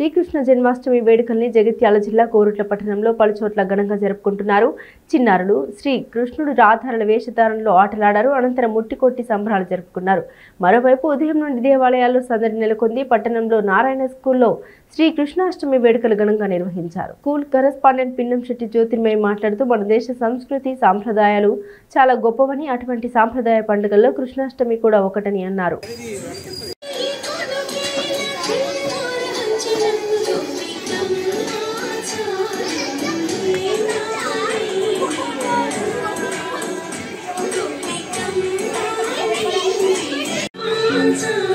శ్రీకృష్ణ జన్మాష్టమి వేడుకల్ని జగిత్యాల జిల్లా కోరుట్ల పట్టణంలో పలుచోట్ల ఘనంగా జరుపుకుంటున్నారు. చిన్నారులు శ్రీ కృష్ణుడు రాధారుల వేషధారణలో ఆటలాడారు. అనంతరం ముట్టికొట్టి సంబరాలు జరుపుకున్నారు. మరోవైపు ఉదయం నుండి దేవాలయాల్లో సందడి నెలకొంది. పట్టణంలో నారాయణ స్కూల్లో శ్రీ కృష్ణాష్టమి వేడుకలు ఘనంగా నిర్వహించారు. స్కూల్ కరెస్పాండెంట్ పిన్నం శెట్టి జ్యోతిర్మయ మాట్లాడుతూ మన దేశ సంస్కృతి సాంప్రదాయాలు చాలా గొప్పవని అటువంటి సాంప్రదాయ పండుగల్లో కృష్ణాష్టమి కూడా ఒకటని అన్నారు.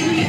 「なんだ?」